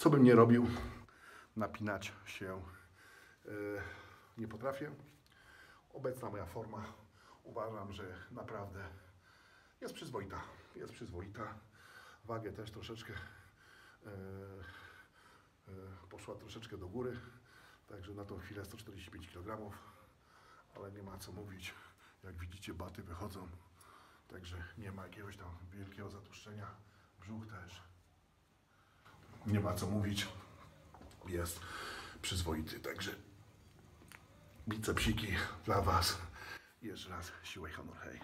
Co bym nie robił, napinać się e, nie potrafię. Obecna moja forma uważam, że naprawdę jest przyzwoita. Jest przyzwoita. Wagę też troszeczkę e, e, poszła troszeczkę do góry. Także na tą chwilę 145 kg. Ale nie ma co mówić. Jak widzicie, baty wychodzą. Także nie ma jakiegoś tam wielkiego zatłuszczenia. Brzuch też. Nie ma co mówić. Jest przyzwoity. Także bicepsiki dla Was. Jeszcze raz siła i honor. Hej.